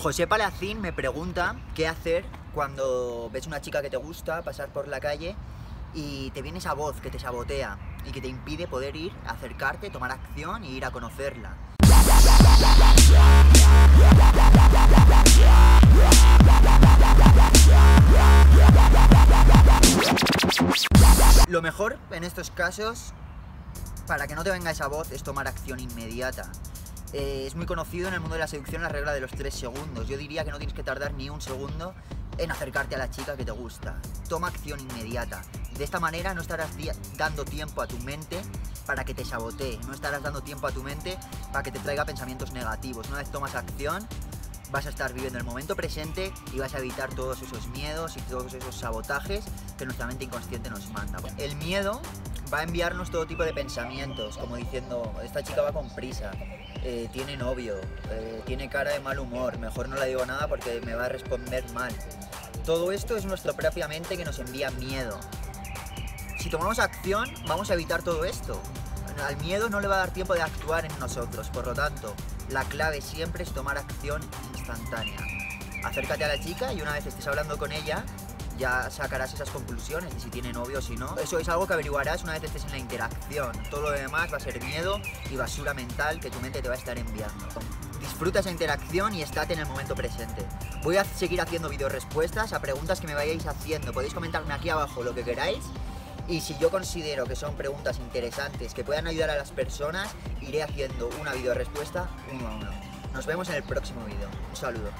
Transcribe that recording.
José Palacín me pregunta qué hacer cuando ves una chica que te gusta pasar por la calle y te viene esa voz que te sabotea y que te impide poder ir, acercarte, tomar acción e ir a conocerla. Lo mejor en estos casos, para que no te venga esa voz, es tomar acción inmediata. Eh, es muy conocido en el mundo de la seducción la regla de los tres segundos. Yo diría que no tienes que tardar ni un segundo en acercarte a la chica que te gusta. Toma acción inmediata. De esta manera no estarás dando tiempo a tu mente para que te sabotee, no estarás dando tiempo a tu mente para que te traiga pensamientos negativos. Una vez tomas acción, vas a estar viviendo el momento presente y vas a evitar todos esos miedos y todos esos sabotajes que nuestra mente inconsciente nos manda. El miedo va a enviarnos todo tipo de pensamientos, como diciendo, esta chica va con prisa, eh, tiene novio, eh, tiene cara de mal humor, mejor no le digo nada porque me va a responder mal. Todo esto es nuestra propia mente que nos envía miedo. Si tomamos acción, vamos a evitar todo esto. Al miedo no le va a dar tiempo de actuar en nosotros, por lo tanto, la clave siempre es tomar acción instantánea. Acércate a la chica y una vez estés hablando con ella, ya sacarás esas conclusiones de si tiene novio o si no. Eso es algo que averiguarás una vez estés en la interacción. Todo lo demás va a ser miedo y basura mental que tu mente te va a estar enviando. Disfruta esa interacción y estate en el momento presente. Voy a seguir haciendo video respuestas a preguntas que me vayáis haciendo. Podéis comentarme aquí abajo lo que queráis. Y si yo considero que son preguntas interesantes que puedan ayudar a las personas, iré haciendo una video respuesta uno a uno. Nos vemos en el próximo video. Un saludo.